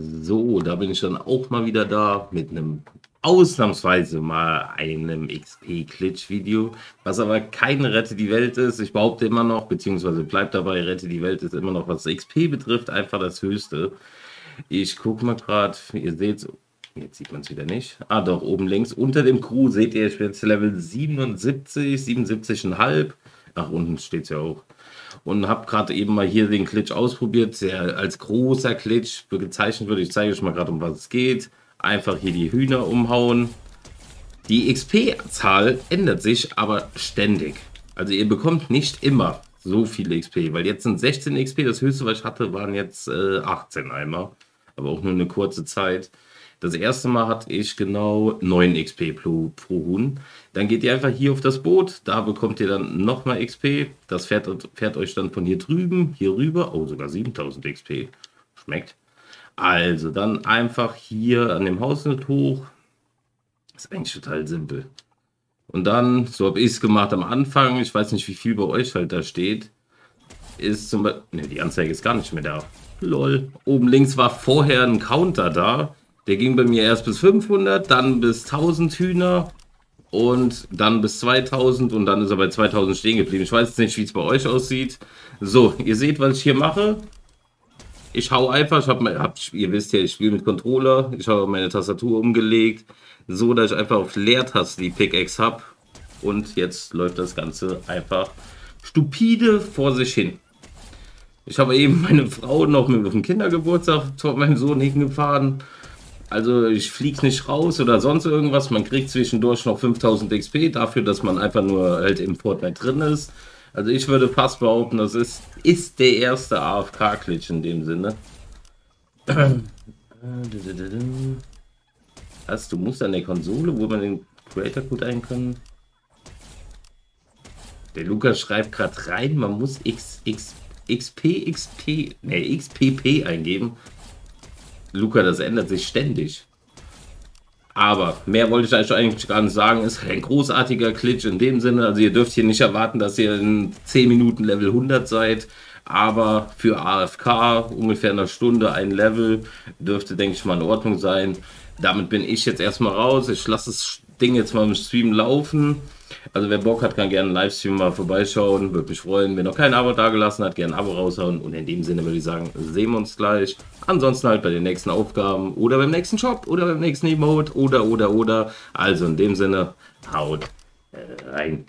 So, da bin ich dann auch mal wieder da mit einem ausnahmsweise mal einem XP-Glitch-Video, was aber kein Rette die Welt ist. Ich behaupte immer noch, beziehungsweise bleibt dabei, Rette die Welt ist immer noch, was XP betrifft, einfach das Höchste. Ich gucke mal gerade, ihr seht, jetzt sieht man es wieder nicht. Ah doch, oben links unter dem Crew seht ihr, ich bin jetzt Level 77, 77,5. Ach, unten steht es ja auch und habe gerade eben mal hier den Glitch ausprobiert, der als großer Glitch gezeichnet wird. Ich zeige euch mal gerade, um was es geht. Einfach hier die Hühner umhauen. Die XP-Zahl ändert sich aber ständig. Also ihr bekommt nicht immer so viele XP, weil jetzt sind 16 XP, das höchste, was ich hatte, waren jetzt äh, 18 einmal. Aber auch nur eine kurze Zeit. Das erste Mal hatte ich genau 9 XP pro, pro Huhn. Dann geht ihr einfach hier auf das Boot, da bekommt ihr dann nochmal XP. Das fährt, fährt euch dann von hier drüben, hier rüber. Oh, sogar 7000 XP. Schmeckt. Also dann einfach hier an dem Haus nicht hoch. ist eigentlich total simpel. Und dann, so habe ich es gemacht am Anfang, ich weiß nicht, wie viel bei euch halt da steht, ist zum Beispiel, ne, die Anzeige ist gar nicht mehr da. Lol. Oben links war vorher ein Counter da. Der ging bei mir erst bis 500, dann bis 1000 Hühner und dann bis 2000 und dann ist er bei 2000 stehen geblieben. Ich weiß nicht, wie es bei euch aussieht. So, ihr seht, was ich hier mache. Ich hau einfach, ich hab, hab, ihr wisst ja, ich spiele mit Controller. Ich habe meine Tastatur umgelegt, so dass ich einfach auf Leertaste die Pickaxe habe. Und jetzt läuft das Ganze einfach stupide vor sich hin. Ich habe eben meine Frau noch mit auf dem Kindergeburtstag zu meinem Sohn hingefahren also ich fliege nicht raus oder sonst irgendwas. Man kriegt zwischendurch noch 5000 XP dafür, dass man einfach nur halt im Fortnite drin ist. Also ich würde fast behaupten, das ist, ist der erste AFK-Glitch in dem Sinne. Was, du musst an der Konsole, wo man den Creator Code ein. Der Lukas schreibt gerade rein, man muss X, XP, XP, ne, XPP eingeben. Luca, das ändert sich ständig. Aber mehr wollte ich eigentlich gar nicht sagen. Ist ein großartiger Glitch in dem Sinne. Also ihr dürft hier nicht erwarten, dass ihr in 10 Minuten Level 100 seid. Aber für AFK ungefähr eine Stunde ein Level dürfte, denke ich mal, in Ordnung sein. Damit bin ich jetzt erstmal raus. Ich lasse das Ding jetzt mal im Stream laufen. Also wer Bock hat, kann gerne einen Livestream mal vorbeischauen. Würde mich freuen. Wer noch kein Abo dagelassen hat, gerne ein Abo raushauen. Und in dem Sinne würde ich sagen, sehen wir uns gleich. Ansonsten halt bei den nächsten Aufgaben oder beim nächsten Shop oder beim nächsten Emote oder oder oder. Also in dem Sinne, haut rein.